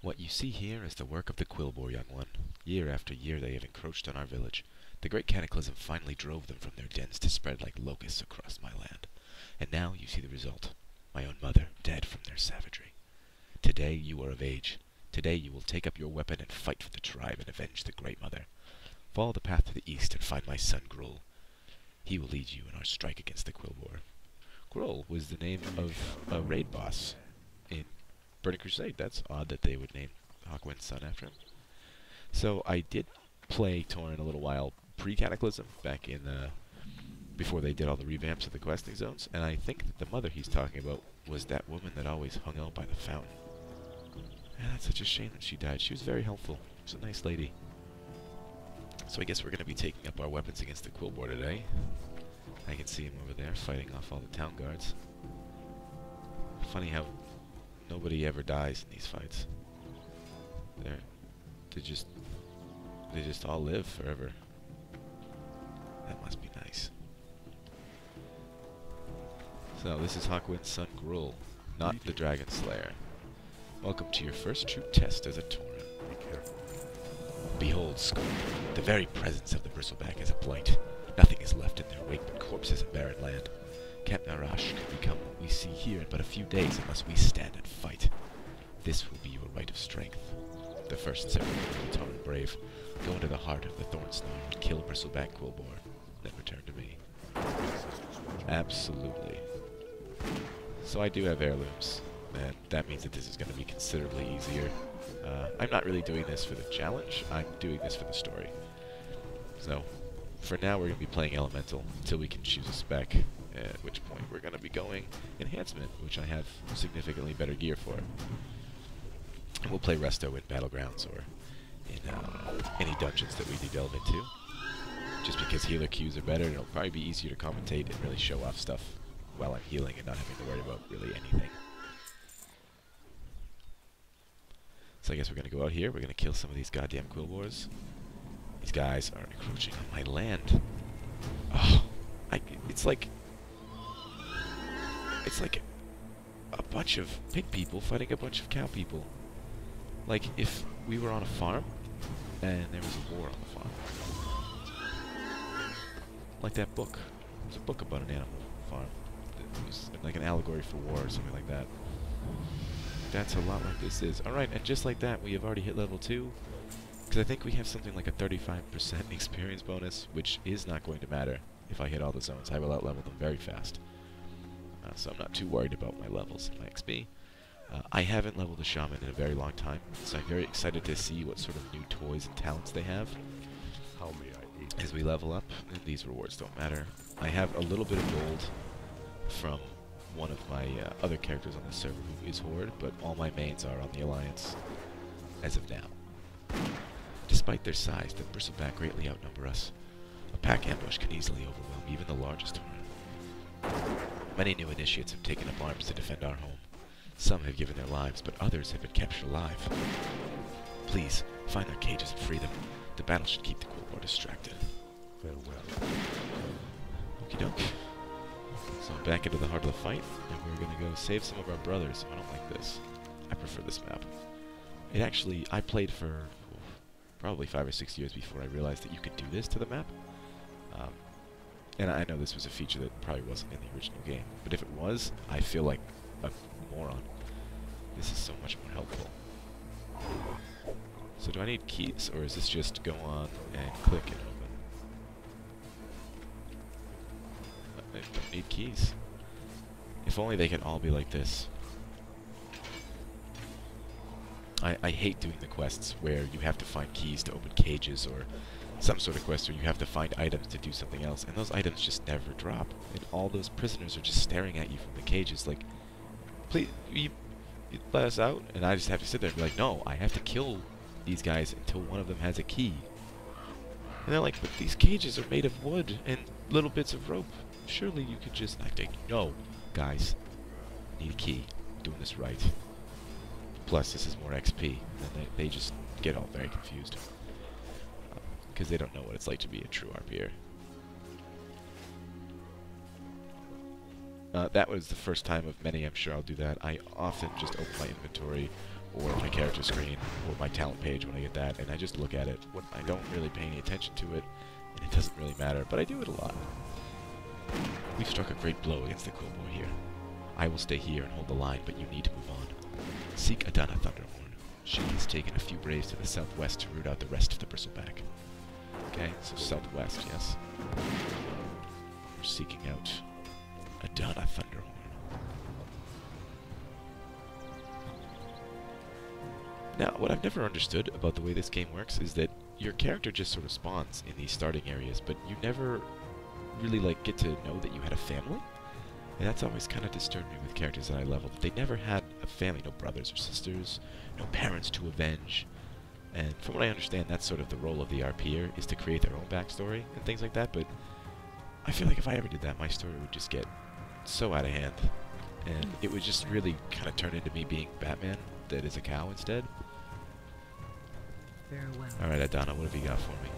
What you see here is the work of the Quilboar, young one. Year after year they have encroached on our village. The great cataclysm finally drove them from their dens to spread like locusts across my land. And now you see the result. My own mother, dead from their savagery. Today you are of age. Today you will take up your weapon and fight for the tribe and avenge the Great Mother. Follow the path to the east and find my son Gruul. He will lead you in our strike against the Quilboar. Gruul was the name of a raid boss in Burning Crusade. That's odd that they would name Hawkwind's son after him. So I did play Tauren a little while pre-Cataclysm, back in the... before they did all the revamps of the questing zones, and I think that the mother he's talking about was that woman that always hung out by the fountain. And that's such a shame that she died. She was very helpful. She was a nice lady. So I guess we're going to be taking up our weapons against the Quilboar today. I can see him over there fighting off all the town guards. Funny how nobody ever dies in these fights. They're, they just, they just all live forever. That must be nice. So this is Hawkwind's son Gruul, not the Dragon Slayer. Welcome to your first true test as a Tauren. Be careful. Behold, Scorn, the very presence of the bristleback is a blight. Nothing is left in their wake but corpses and barren land. Camp Narache could become what we see here in but a few days unless we stand and fight. This will be your rite of strength. The first ceremony of the Tauren Brave. Go into the heart of the Thornsnarl and kill Bristleback Quilboar. Then return to me. Absolutely. So I do have heirlooms, and that means that this is going to be considerably easier. Uh, I'm not really doing this for the challenge, I'm doing this for the story. So, for now we're going to be playing Elemental until we can choose a spec, at which point we're going to be going Enhancement, which I have significantly better gear for. And we'll play Resto in Battlegrounds or in uh, any dungeons that we delve into. Just because healer queues are better, and it'll probably be easier to commentate and really show off stuff while I'm healing and not having to worry about really anything. So I guess we're gonna go out here, we're gonna kill some of these goddamn Quilboars. These guys are encroaching on my land. Oh, I, it's like... It's like a bunch of pig people fighting a bunch of cow people. Like, if we were on a farm, and there was a war on the farm. Like that book. There's a book about an animal farm. It was like an allegory for war or something like that. That's a lot like this is. Alright, and just like that, we have already hit level 2. Because I think we have something like a 35% experience bonus, which is not going to matter if I hit all the zones. I will outlevel them very fast. Uh, so I'm not too worried about my levels and my XP. Uh, I haven't leveled a shaman in a very long time, so I'm very excited to see what sort of new toys and talents they have How may I aid as we level up. These rewards don't matter. I have a little bit of gold from one of my uh, other characters on the server who is Horde, but all my mains are on the Alliance as of now. Despite their size, the Bristleback greatly outnumber us. A pack ambush can easily overwhelm even the largest Tauren. Many new initiates have taken up arms to defend our home. Some have given their lives, but others have been captured alive. Please, find their cages and free them. The battle should keep the Quilboar distracted. farewell? Okie doke. So I'm back into the heart of the fight, and we're gonna go save some of our brothers. I don't like this. I prefer this map. It actually, I played for probably five or six years before I realized that you could do this to the map. Um, and I know this was a feature that probably wasn't in the original game, but if it was, I feel like a moron. This is so much more helpful. So do I need keys, or is this just go on and click and open? I don't need keys. If only they could all be like this. I, I hate doing the quests where you have to find keys to open cages or some sort of quest where you have to find items to do something else, and those items just never drop. And all those prisoners are just staring at you from the cages like, please, you, you let us out? And I just have to sit there and be like, no, I have to kill these guys until one of them has a key. And they're like, but these cages are made of wood and little bits of rope. Surely you could just... I think, no, guys, need a key. doing this right. Plus, this is more XP, and they, they just get all very confused. Because they don't know what it's like to be a true RPer. Uh, that was the first time of many I'm sure I'll do that. I often just open my inventory or my character screen, or my talent page when I get that, and I just look at it. I don't really pay any attention to it, and it doesn't really matter, but I do it a lot. We've struck a great blow against the Quilboar here. I will stay here and hold the line, but you need to move on. Seek Adana Thunderhorn. She has taken a few braves to the southwest to root out the rest of the bristleback. Okay, so southwest, yes. We're seeking out Adana Thunderhorn. Now, what I've never understood about the way this game works is that your character just sort of spawns in these starting areas, but you never really like get to know that you had a family. And that's always kind of disturbed me with characters that I leveled. They never had a family, no brothers or sisters, no parents to avenge. And from what I understand, that's sort of the role of the RPer, is to create their own backstory and things like that, but I feel like if I ever did that, my story would just get so out of hand. And it would just really kind of turn into me being Batman that is a cow instead. Farewell. Alright, Adana, what have you got for me?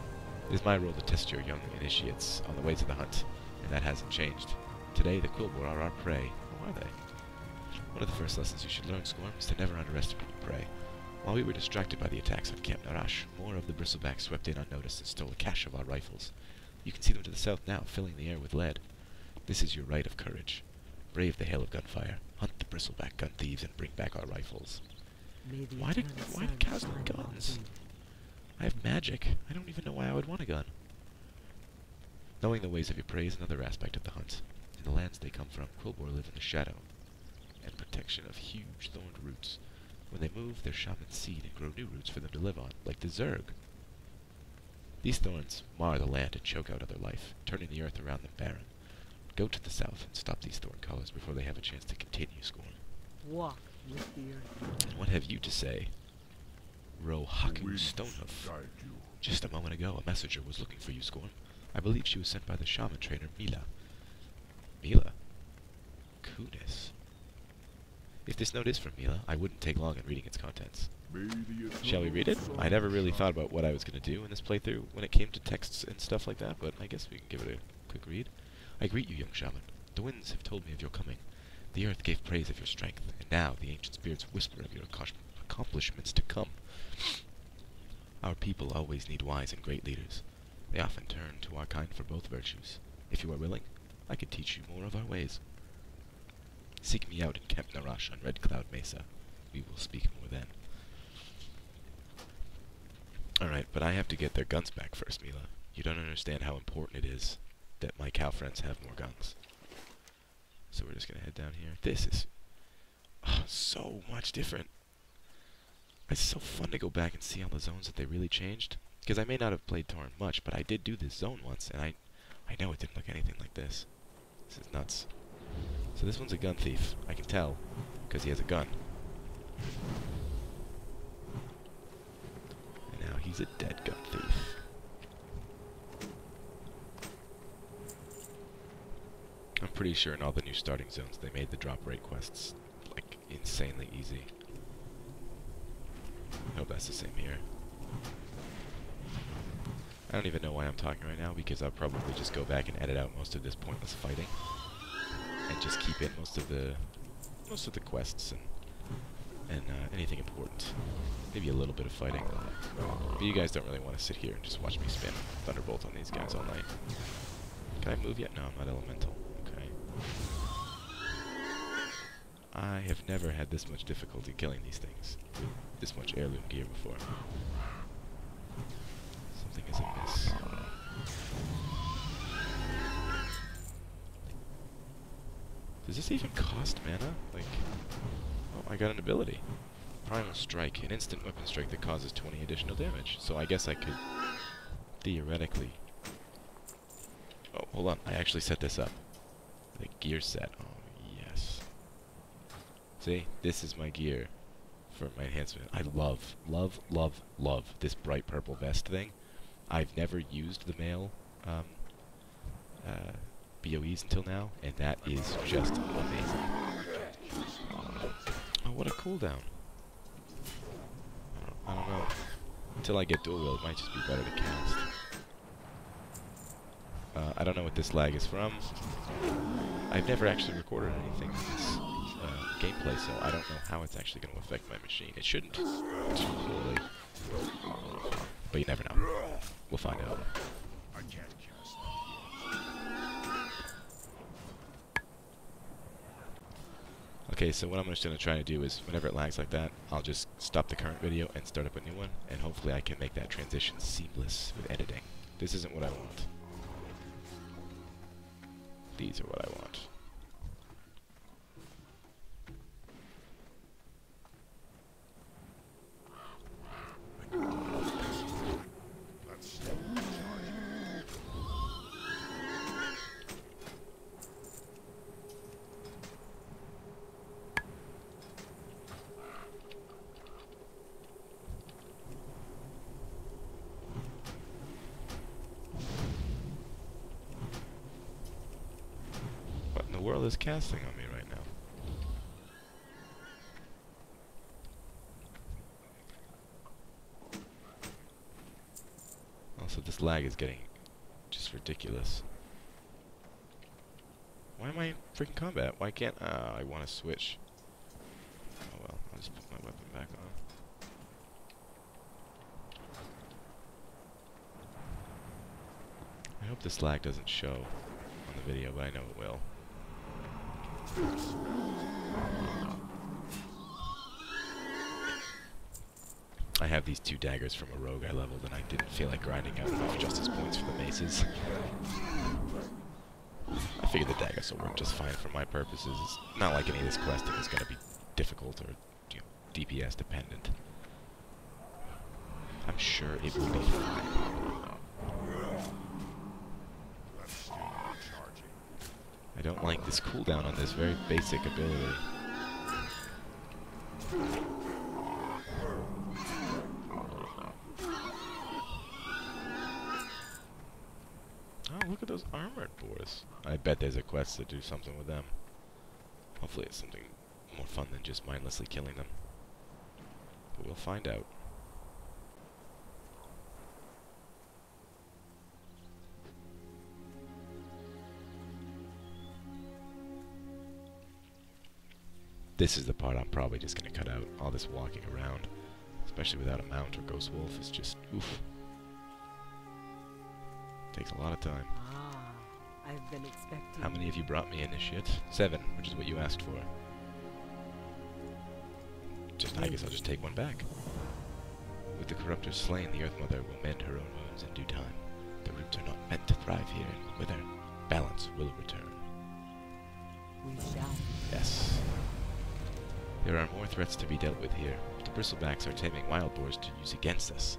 It is my role to test your young initiates on the way to the hunt, and that hasn't changed. Today, the Quilboar are our prey. Who are they? One of the first lessons you should learn, Scorm, is to never underestimate your prey. While we were distracted by the attacks on Camp Narache, more of the bristlebacks swept in unnoticed and stole a cache of our rifles. You can see them to the south now, filling the air with lead. This is your rite of courage. Brave the hail of gunfire, hunt the bristleback gun thieves, and bring back our rifles. Why did- why did cows need guns? I have magic. I don't even know why I would want a gun. Knowing the ways of your prey is another aspect of the hunt. In the lands they come from, Quilboar live in the shadow and protection of huge thorned roots. When they move, their shamans seed and grow new roots for them to live on, like the Zerg. These thorns mar the land and choke out other life, turning the earth around them barren. Go to the south and stop these thorn callers before they have a chance to continue scorn. Walk with the earth. And what have you to say, Rohaku Winds Stonehoof? Just a moment ago, a messenger was looking for you, Scorn. I believe she was sent by the shaman trainer Mila. Mila? Kunis. If this note is from Mila, I wouldn't take long in reading its contents. Shall we read it? I never really thought about what I was going to do in this playthrough when it came to texts and stuff like that, but I guess we can give it a quick read. I greet you, young shaman. The winds have told me of your coming. The earth gave praise of your strength, and now the ancient spirits whisper of your accomplishments to come. Our people always need wise and great leaders. They often turn to our kind for both virtues. If you are willing, I could teach you more of our ways. Seek me out in Camp Narache on Red Cloud Mesa. We will speak more then. Alright, but I have to get their guns back first, Mila. You don't understand how important it is that my cow friends have more guns. So we're just gonna head down here. This is oh, so much different. It's so fun to go back and see all the zones that they really changed. Because I may not have played Tauren much, but I did do this zone once, and I, I know it didn't look anything like this. This is nuts. So this one's a gun thief. I can tell, because he has a gun. And now he's a dead gun thief. I'm pretty sure in all the new starting zones they made the drop rate quests like insanely easy. I hope that's the same here. I don't even know why I'm talking right now because I'll probably just go back and edit out most of this pointless fighting and just keep in most of the most of the quests and and uh, anything important. Maybe a little bit of fighting. But you guys don't really want to sit here and just watch me spam Thunderbolt on these guys all night. Can I move yet? No, I'm not elemental. Okay. I have never had this much difficulty killing these things. This much heirloom gear before. Something is amiss. Does this even cost mana? Like, oh, I got an ability. Primal Strike, an instant weapon strike that causes 20 additional damage. So I guess I could theoretically. Oh, hold on. I actually set this up. The gear set. Oh, yes. See, this is my gear for my enhancement. I love, love, love, love this bright purple vest thing. I've never used the mail um, uh, BOEs until now, and that is just amazing. Oh, what a cooldown. I don't, know. Until I get dual wield, it might just be better to cast. Uh, I don't know what this lag is from. I've never actually recorded anything with this uh, gameplay, so I don't know how it's actually going to affect my machine. It shouldn't. But you never know. We'll find out. Okay, so what I'm just going to try to do is, whenever it lags like that, I'll just stop the current video and start up a new one, and hopefully I can make that transition seamless with editing. This isn't what I want. These are what I want. Let's start charging. What in the world is casting on me right now? Also, this lag is getting just ridiculous. Why am I in freaking combat? Why can't... Uh, I want to switch. Oh well, I'll just put my weapon back on. I hope this lag doesn't show on the video, but I know it will. I have these two daggers from a rogue I leveled, and I didn't feel like grinding out enough justice points for the maces. I figured the daggers will work just fine for my purposes. It's not like any of this questing is going to be difficult or you know, DPS dependent. I'm sure it will be fine. I don't like this cooldown on this very basic ability. Oh, look at those armored boars. I bet there's a quest to do something with them. Hopefully it's something more fun than just mindlessly killing them. But we'll find out. This is the part I'm probably just going to cut out. All this walking around. Especially without a mount or ghost wolf is just oof. Takes a lot of time. Ah, I've been expecting. How many have you brought me, initiate? Seven, which is what you asked for. Just, I guess I'll just take one back. With the corruptors slain, the Earth Mother will mend her own wounds in due time. The roots are not meant to thrive here, and with her, balance will return. There are more threats to be dealt with here. The bristlebacks are taming wild boars to use against us.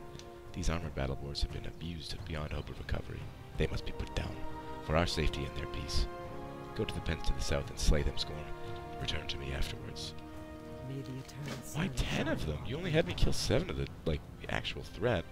These armored battle boars have been abused beyond hope of recovery. They must be put down, for our safety and their peace. Go to the pens to the south and slay them, Scorn. Return to me afterwards. May the eternal Why ten of them? You only had me kill seven of the, like, the actual threat.